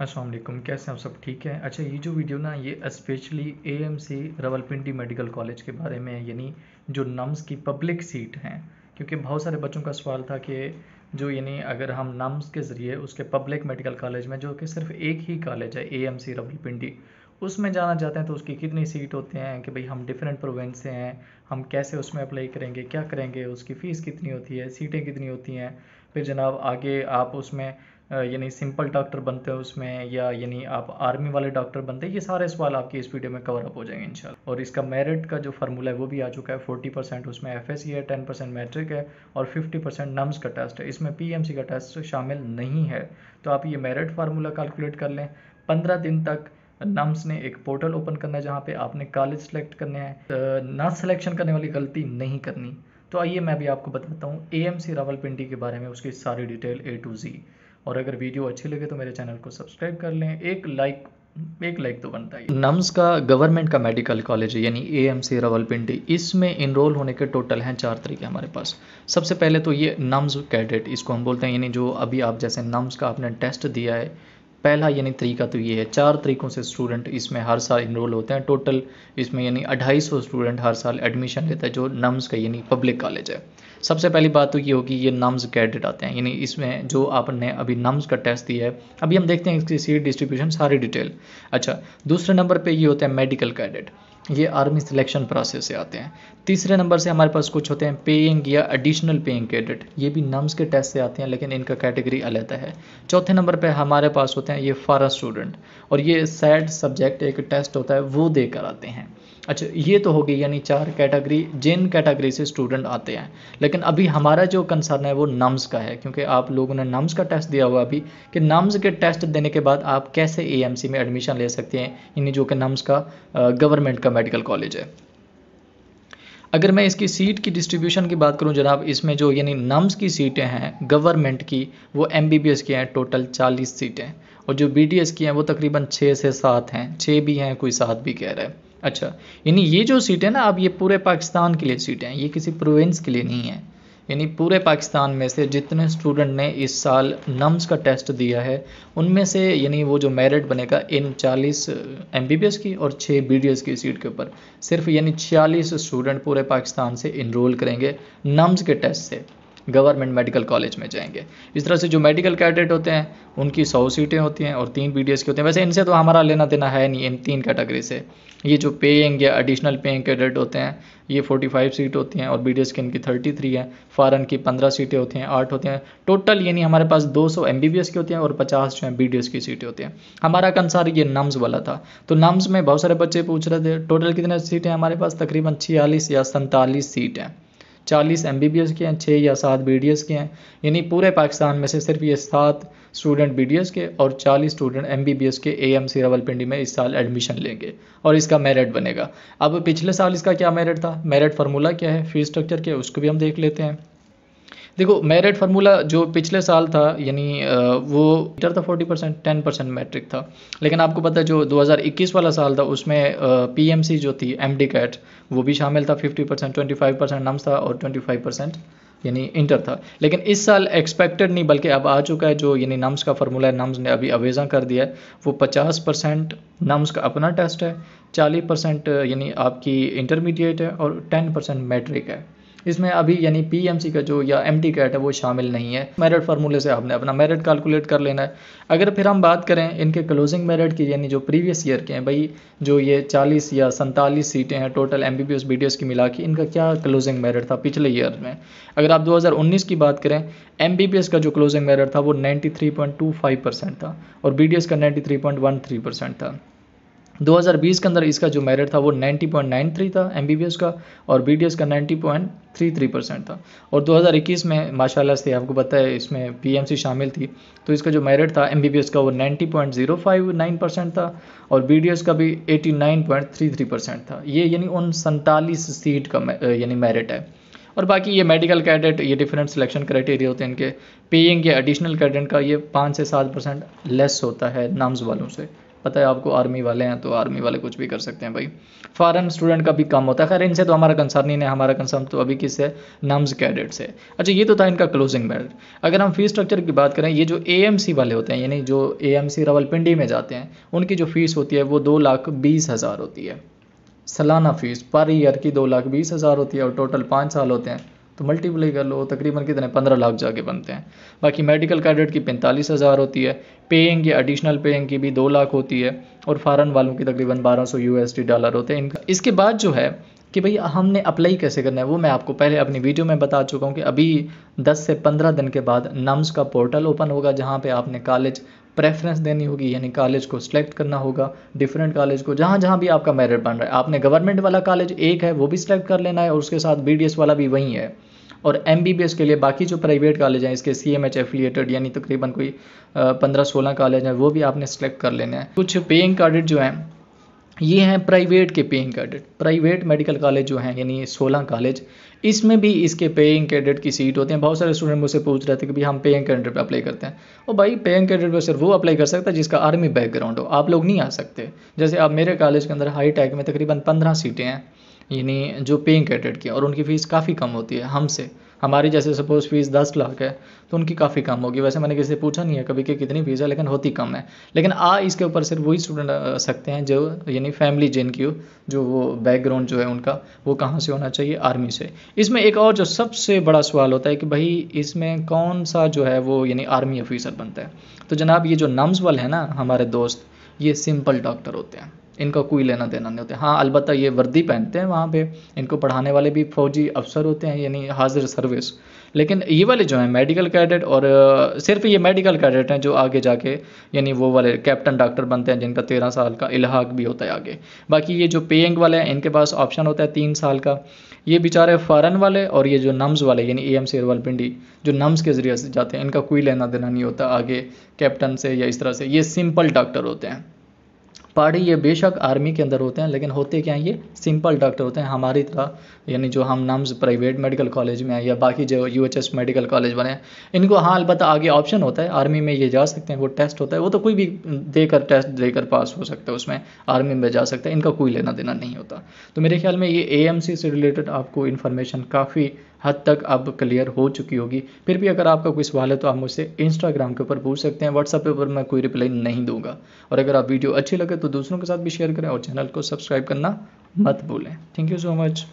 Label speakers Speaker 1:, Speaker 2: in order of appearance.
Speaker 1: वालेकुम, कैसे आप सब? ठीक है? अच्छा ये जो वीडियो ना, ये specially AMC Rawalpindi medical college के बारे में है, यानी जो नम्स की पब्लिक सीट हैं। क्योंकि बहुत सारे बच्चों का सवाल था कि जो, यानी अगर हम नम्स के ज़रिए उसके पब्लिक मेडिकल कॉलेज में, जो कि सिर्फ़ एक ही कॉलेज है ए एम सी रवलपिंडी उसमें जाना चाहते हैं तो उसकी कितनी सीट होते हैं कि भाई हम डिफरेंट प्रोविंस से हैं, हम कैसे उसमें अप्लाई करेंगे, क्या करेंगे, उसकी फ़ीस कितनी होती है सीटें कितनी होती हैं? फिर जनाब, आगे आप उसमें यानी सिंपल डॉक्टर बनते हैं उसमें, या यानी आप आर्मी वाले डॉक्टर बनते हैं, ये सारे सवाल आपकी इस वीडियो में कवर अप हो जाएँगे इंशाल्लाह और इसका मेरिट का जो फार्मूला है, वो भी आ चुका है। फोर्टी परसेंट उसमें एफ़ है टेन परसेंट मैट्रिक है, और फिफ्टी परसेंट नम्स का टेस्ट है। इसमें पीएमसी का टेस्ट शामिल नहीं है। तो आप ये मेरिट फार्मूला कैलकुलेट कर लें। पंद्रह दिन तक नम्स ने एक पोर्टल ओपन करना है, जहाँ पे आपने कॉलेज सेलेक्ट करने हैं। ना सिलेक्शन करने वाली गलती नहीं करनी। तो आइए मैं भी आपको बताता हूँ ए एम सी रावलपिंडी के बारे में, उसकी सारी डिटेल ए टू जी और अगर वीडियो अच्छी लगे तो मेरे चैनल को सब्सक्राइब कर लें। एक लाइक एक लाइक तो बनता है नम्स का गवर्नमेंट का मेडिकल कॉलेज है, यानी ए एम सी रावलपिंडी इसमें इनरोल होने के टोटल हैं चार तरीके हमारे पास। सबसे पहले तो ये नम्स कैडेट, इसको हम बोलते हैं, यानी जो अभी आप जैसे नम्स का आपने टेस्ट दिया है, पहला यानी तरीका तो ये है, चार तरीकों से स्टूडेंट इसमें हर साल इनरोल होते हैं। टोटल इसमें यानी अढ़ाई सौ स्टूडेंट हर साल एडमिशन लेता है, जो नम्स का यानी पब्लिक कॉलेज है। सबसे पहली बात तो ये होगी, ये नम्स कैडेट आते हैं। यानी इसमें जो आपने अभी नम्स का टेस्ट दिया है, अभी हम देखते हैं इसकी सीट डिस्ट्रीब्यूशन सारी डिटेल अच्छा दूसरे नंबर पर ये होता है मेडिकल कैडेट ये आर्मी सिलेक्शन प्रोसेस से आते हैं। तीसरे नंबर से हमारे पास कुछ होते हैं पेइंग या एडिशनल पेइंग कैडेट ये भी नम्स के टेस्ट से आते हैं, लेकिन इनका कैटेगरी अलग है। चौथे नंबर पे हमारे पास होते हैं ये फारा स्टूडेंट और ये सैड सब्जेक्ट एक टेस्ट होता है, वो देकर आते हैं। अच्छा ये तो हो गई यानी चार कैटेगरी, जिन कैटेगरी से स्टूडेंट आते हैं। लेकिन अभी हमारा जो कंसर्न है वो नम्स का है, क्योंकि आप लोगों ने नम्स का टेस्ट दिया हुआ अभी, कि नम्स के टेस्ट देने के बाद आप कैसे एएमसी में एडमिशन ले सकते हैं? यानी जो कि नम्स का गवर्नमेंट का मेडिकल कॉलेज है। अगर मैं इसकी सीट की डिस्ट्रीब्यूशन की बात करूँ जनाब, इसमें जो यानी नम्स की सीटें हैं गवर्नमेंट की, वो एमबीबीएस की हैं टोटल चालीस सीटें और जो बी की हैं, वो तकरीबन छः से सात हैं छः भी हैं, कोई सात भी कह रहा है। अच्छा यानी ये जो सीटें ना अब ये पूरे पाकिस्तान के लिए सीटें हैं, ये किसी प्रोविंस के लिए नहीं है। यानी पूरे पाकिस्तान में से जितने स्टूडेंट ने इस साल नम्स का टेस्ट दिया है, उनमें से, यानी वो जो मेरिट बनेगा, इन 40 एमबीबीएस की और 6 बी की सीट के ऊपर। सिर्फ़, यानी छियालीस स्टूडेंट पूरे पाकिस्तान से इनरोल करेंगे नम्स के टेस्ट से। गवर्नमेंट मेडिकल कॉलेज में जाएँगे। इस तरह से जो मेडिकल कैडेट होते हैं, उनकी सौ सीटें होती हैं और तीन बी की होती हैं। वैसे इनसे तो हमारा लेना देना है नहीं, इन तीन कैटेगरी से। ये जो पेइंग या एडिशनल पेइंग कैडेट होते हैं, ये 45 सीट होती हैं और बी की इनकी 33 है। फ़ारन की 15 सीटें होती हैं, आठ होती हैं। टोटल यानी हमारे पास 200 सौ एम की होती हैं और 50 जो है बीडीएस की सीटें होती हैं। हमारा कंसार ये नम्स वाला था। तो नम्स में बहुत सारे बच्चे पूछ रहे थे टोटल कितने सीटें हमारे पास? तकरीबन छियालीस या सैंतालीस सीट हैं। चालीस एम बी बी एस के हैं छः या सात बी डी एस के हैं। यानी पूरे पाकिस्तान में से सिर्फ़ ये सात स्टूडेंट बी डी एस के और चालीस student M B B S के ए एम सी रावलपिंडी में इस साल एडमिशन लेंगे और इसका मेरिट बनेगा। अब पिछले साल इसका क्या मेरिट था? मेरिट फार्मूला क्या है? फ़ीस स्ट्रक्चर के उसको भी हम देख लेते हैं। देखो मेरिट फार्मूला जो पिछले साल था, यानी वो मीटर था forty percent ten percent matric था। लेकिन आपको पता है, जो 2021 वाला साल था, उसमें पीएमसी जो थी एम डी कैट वो भी शामिल था fifty percent twenty five percent NUMS था और ट्वेंटी फाइव परसेंट यानी इंटर था। लेकिन इस साल एक्सपेक्टेड नहीं, बल्कि अब आ चुका है, जो, यानी नम्स का फार्मूला है नम्स ने अभी अवेजा कर दिया है, वो पचास परसेंट नम्स का अपना टेस्ट है, चालीस परसेंट यानी आपकी इंटरमीडिएट है और टेन परसेंट मैट्रिक है। इसमें अभी यानी पीएमसी का जो या एम टी कैट है वो शामिल नहीं है। मेरिट फार्मूले से आपने अपना मेरिट कैलकुलेट कर लेना है। अगर फिर हम बात करें इनके क्लोजिंग मेरिट की, यानी जो प्रीवियस ईयर के हैं, भाई, जो ये चालीस या सैंतालीस सीटें हैं टोटल एम बी की मिला के, इनका क्या क्लोजिंग मेरिट था पिछले ईयर में? अगर आप 2019 की बात करें एम बी बी एस का जो क्लोजिंग मेरिट था वो 93.25 परसेंट था और बी डी एस का 93.13 परसेंट था। 2020 के अंदर इसका जो मेरिट था वो 90.93 था एमबीबीएस का और बीडीएस का 90.33 परसेंट था। और 2021 में माशाल्लाह से आपको पता है इसमें पीएमसी शामिल थी। तो इसका जो मेरिट था एमबीबीएस का वो 90.059 परसेंट था और बीडीएस का भी 89.33 परसेंट था। ये यानी उन सैंतालीस सीट का यानी मेरिट है। और बाकी ये मेडिकल कैडेट ये डिफरेंट सिलेक्शन क्राइटेरिया होते हैं इनके। पेइंग या एडिशनल कैडेट का ये पाँच से सात परसेंट लेस होता है नाम्स वालों से। पता है आपको आर्मी वाले हैं तो आर्मी वाले कुछ भी कर सकते हैं भाई। फॉरन स्टूडेंट का भी कम होता है। खैर, इनसे तो हमारा कंसर्न ही नहीं हमारा कंसर्न तो अभी किससे नम्स कैडेट से अच्छा ये तो था इनका क्लोजिंग बैड अगर हम फ़ीस स्ट्रक्चर की बात करें, ये जो एएमसी वाले होते हैं, यानी जो ए रावलपिंडी में जाते हैं, उनकी जो फ़ीस होती है, वो दो लाख बीस हज़ार होती है। सालाना फ़ीस पर ईयर की दो लाख बीस हज़ार होती है और टोटल पाँच साल होते हैं। तो मल्टीप्लाई कर लो, तकरीबन कितने? पंद्रह लाख जाके बनते हैं। बाकी मेडिकल कैडेट की पैंतालीस हज़ार होती है। पेइंग या एडिशनल पेइंग की भी दो लाख होती है। और फॉरन वालों की तकरीबन बारह सौ यू डॉलर होते हैं। इनका इसके बाद जो है कि भाई, हमने अप्लाई कैसे करना है, वो मैं आपको पहले अपनी वीडियो में बता चुका हूँ कि अभी 10 से 15 दिन के बाद नम्स का पोर्टल ओपन होगा, जहाँ पे आपने कॉलेज प्रेफरेंस देनी होगी, यानी कॉलेज को सिलेक्ट करना होगा डिफरेंट कॉलेज को, जहाँ जहाँ भी आपका मेरिट बन रहा है। आपने गवर्नमेंट वाला कॉलेज एक है, वो भी सिलेक्ट कर लेना है, और उसके साथ BDS वाला भी वही है। और एमबीबीएस के लिए बाकी जो प्राइवेट कॉलेज हैं, इसके सी एम एच एफिलिएटेड यानी तकरीबन कोई पंद्रह सोलह कॉलेज हैं, वो भी आपने सेलेक्ट कर लेने हैं। कुछ पेइंग कैडेट जो हैं, ये हैं प्राइवेट के paying cadet private medical college जो हैं, यानी सोलह कॉलेज इसमें भी इसके पेइंग कैडेट की सीट होती है। बहुत सारे स्टूडेंट मुझसे पूछ रहे थे कि भाई हम पेइंग कैडेट पे अप्लाई करते हैं। और भाई पेइंग कैडेट पे सिर्फ़ वो अप्लाई कर सकता है जिसका आर्मी बैकग्राउंड हो। आप लोग नहीं आ सकते। जैसे आप मेरे कॉलेज के अंदर हाई टैक में तकरीबन पंद्रह सीटें हैं। यानी जो पेइंग कैडेट की और उनकी फ़ीस काफ़ी कम होती है, हमसे। हमारी जैसे सपोज़ फ़ीस दस लाख है तो उनकी काफ़ी कम होगी। वैसे मैंने किसी से पूछा नहीं है कभी कि कितनी फ़ीस है, लेकिन होती कम है। लेकिन आ इसके ऊपर सिर्फ़ वही स्टूडेंट आ सकते हैं जो, यानी फैमिली जिनकी हो, जो वो बैकग्राउंड जो है उनका, वो कहाँ से होना चाहिए? आर्मी से। इसमें एक और जो सबसे बड़ा सवाल होता है कि भाई इसमें कौन सा जो है वो, यानी आर्मी ऑफिसर बनता है? तो जनाब ये जो नम्स वाले हैं ना, हमारे दोस्त, ये सिंपल डॉक्टर होते हैं। इनका कोई लेना देना नहीं होता हाँ। अलबत्त ये वर्दी पहनते हैं वहाँ पे। इनको पढ़ाने वाले भी फौजी अफसर होते हैं, यानी हाजिर सर्विस। लेकिन ये वाले जो हैं मेडिकल कैडेट और सिर्फ़ ये मेडिकल कैडेट हैं जो आगे जाके, यानी वो वाले कैप्टन डॉक्टर बनते हैं, जिनका तेरह साल का इलाहाक भी होता है आगे। बाकी ये जो पेइंग वाले हैं, इनके पास ऑप्शन होता है तीन साल का। ये बेचारे फ़ारन वाले और ये जो नम्स वाले, यानी ए एम सी पिंडी जो नम्स के ज़रिए से जाते हैं, इनका कोई लेना देना नहीं होता आगे कैप्टन से या इस तरह से। ये सिंपल डॉक्टर होते हैं। पहाड़ी ये बेशक आर्मी के अंदर होते हैं, लेकिन होते क्या हैं? ये सिंपल डॉक्टर होते हैं, हमारी तरह, यानी जो हम नाम्स प्राइवेट मेडिकल कॉलेज में हैं या बाकी जो यूएचएस मेडिकल कॉलेज बने हैं, इनको हाँ अलबत्त आगे ऑप्शन होता है, आर्मी में ये जा सकते हैं, वो टेस्ट होता है, वो तो कोई भी देकर टेस्ट देकर पास हो सकता है उसमें, आर्मी में जा सकता है, इनका कोई लेना देना नहीं होता। तो मेरे ख्याल में ये ए से रिलेटेड आपको इन्फॉर्मेशन काफ़ी हद तक अब क्लियर हो चुकी होगी। फिर भी अगर आपका कोई सवाल है तो आप मुझसे इंस्टाग्राम के ऊपर पूछ सकते हैं व्हाट्सएप के ऊपर मैं कोई रिप्लाई नहीं दूँगा। और अगर आप वीडियो अच्छी लगे तो दूसरों के साथ भी शेयर करें और चैनल को सब्सक्राइब करना मत भूलें। Thank you so much